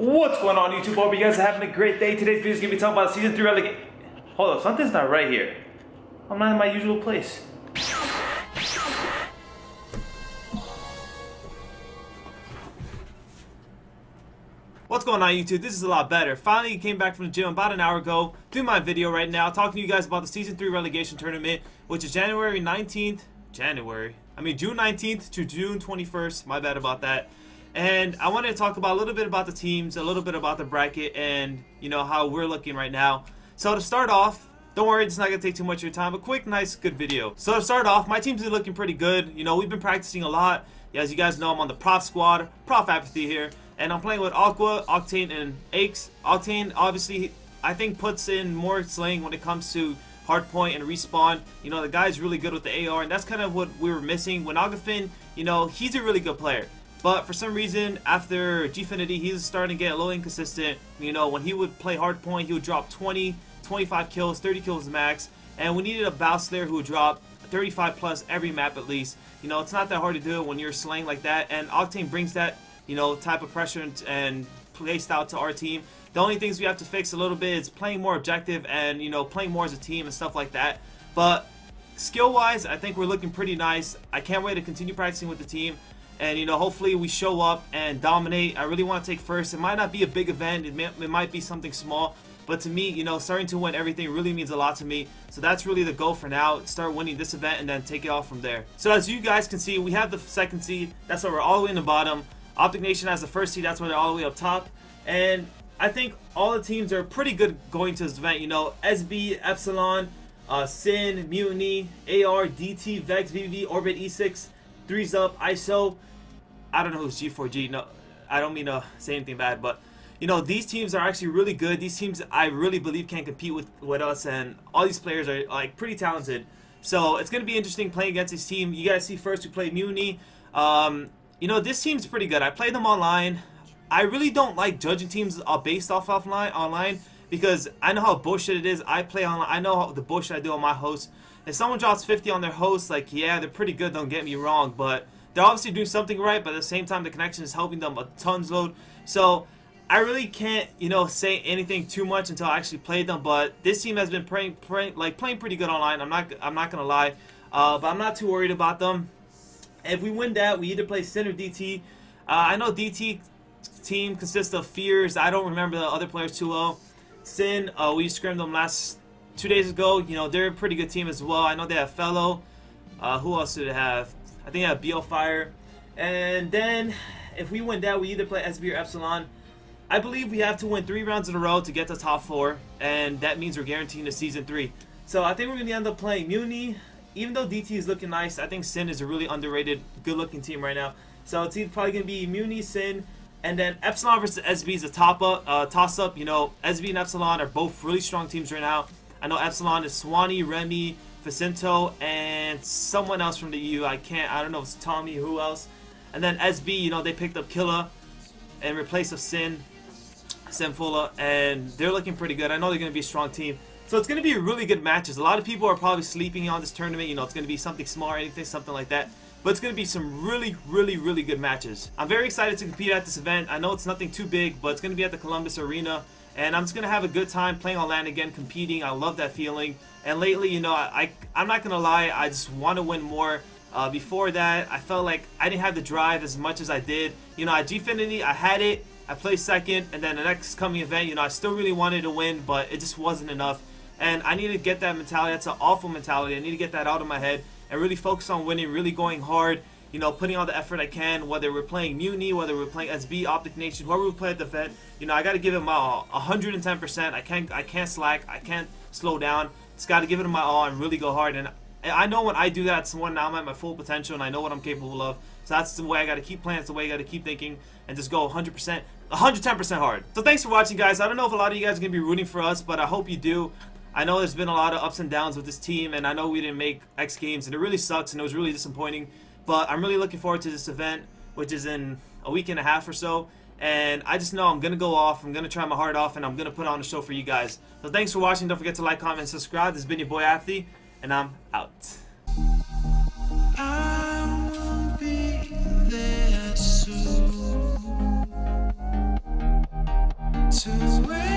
What's going on YouTube? Hope you guys are having a great day. Today's video is going to be talking about Season 3 relegation. Hold up, something's not right here. I'm not in my usual place. What's going on YouTube? This is a lot better. Finally came back from the gym about an hour ago, doing my video right now, talking to you guys about the Season 3 relegation tournament, which is January 19th, January, I mean June 19th to June 21st, my bad about that. And I wanted to talk about a little bit about the teams, a little bit about the bracket, and you know how we're looking right now. So to start off, don't worry, it's not to take too much of your time. A quick, nice, good video. So to start off, my teams are looking pretty good. You know, we've been practicing a lot. As you guys know, I'm on the Proph Squad, Proph Apathy here. And I'm playing with Aqua, Octane, and Aches. Octane, obviously, I think puts in more slaying when it comes to hardpoint and respawn. You know, the guy's really good with the AR, and that's kind of what we were missing. When Agafin, you know, he's a really good player. But for some reason, after Gfinity, he's starting to get a little inconsistent. You know, when he would play hardpoint, he would drop 20, 25 kills, 30 kills max. And we needed a bow slayer who would drop 35 plus every map at least. You know, it's not that hard to do it when you're slaying like that. And Octane brings that, you know, type of pressure and, and play style to our team. The only things we have to fix a little bit is playing more objective and, you know, playing more as a team and stuff like that. But skill-wise, I think we're looking pretty nice. I can't wait to continue practicing with the team and you know hopefully we show up and dominate. I really want to take first. It might not be a big event. It, may, it might be something small. But to me you know starting to win everything really means a lot to me. So that's really the goal for now. Start winning this event and then take it off from there. So as you guys can see we have the second seed. That's why we're all the way in the bottom. Optic nation has the first seed. That's why they're all the way up top. And i think all the teams are pretty good going to this event you know. Sb epsilon uh, sin mutiny ar dt vex vv orbit e6 threes up iso I don't know who's G4G. No, I don't mean to say anything bad, but you know these teams are actually really good. These teams I really believe can compete with with us, and all these players are like pretty talented. So it's gonna be interesting playing against this team. You guys see first we play Muni. Um, you know this team's pretty good. I played them online. I really don't like judging teams based off offline online because I know how bullshit it is. I play online. I know the bullshit I do on my host. If someone drops 50 on their host, like yeah, they're pretty good. Don't get me wrong, but they're obviously doing something right, but at the same time, the connection is helping them a tons load. So I really can't, you know, say anything too much until I actually play them. But this team has been playing, playing like playing pretty good online. I'm not, I'm not gonna lie, uh, but I'm not too worried about them. If we win that, we either play Sin or DT. Uh, I know DT team consists of Fears. I don't remember the other players too well. Sin, uh, we scrimmed them last two days ago. You know, they're a pretty good team as well. I know they have Fellow. Uh, who else do they have? I think I have BL Fire. And then, if we win that, we either play SB or Epsilon. I believe we have to win three rounds in a row to get to top four, and that means we're guaranteeing the season three. So I think we're going to end up playing Muni. Even though DT is looking nice, I think Sin is a really underrated, good-looking team right now. So it's probably going to be Muni, Sin, and then Epsilon versus SB is a top up, uh, toss-up. You know, SB and Epsilon are both really strong teams right now. I know Epsilon is Swanny, Remy, Vicento, and someone else from the EU. I can't, I don't know if it's Tommy, who else. And then SB, you know, they picked up Killa in replace of Sin, Sinfula, and they're looking pretty good. I know they're going to be a strong team. So it's going to be really good matches. A lot of people are probably sleeping on this tournament. You know, it's going to be something small anything, something like that. But it's going to be some really, really, really good matches. I'm very excited to compete at this event. I know it's nothing too big, but it's going to be at the Columbus Arena. And I'm just to have a good time playing on land again, competing. I love that feeling. And lately, you know, I, I, am not to lie, I just want to win more. Uh, before that, I felt like I didn't have the drive as much as I did. You know, at Gfinity, I had it. I played second. And then the next coming event, you know, I still really wanted to win, but it just wasn't enough. And I need to get that mentality. That's an awful mentality. I need to get that out of my head and really focus on winning, really going hard you know, putting all the effort I can, whether we're playing Mutiny, whether we're playing SB, Optic Nation, whoever we play at the event, you know, I got to give it my all, 110%. I can't, I can't slack, I can't slow down. Just got to give it my all and really go hard. And I know when I do that, it's when I'm at my full potential and I know what I'm capable of. So that's the way I got to keep playing. It's the way I got to keep thinking and just go 100%, 110% hard. So thanks for watching, guys. I don't know if a lot of you guys are going to be rooting for us, but I hope you do. I know there's been a lot of ups and downs with this team, and I know we didn't make X Games, and it really sucks, and it was really disappointing. But I'm really looking forward to this event, which is in a week and a half or so. And I just know I'm going to go off. I'm going to try my heart off, and I'm going to put on a show for you guys. So thanks for watching. Don't forget to like, comment, and subscribe. This has been your boy, Apathy, and I'm out. to wake.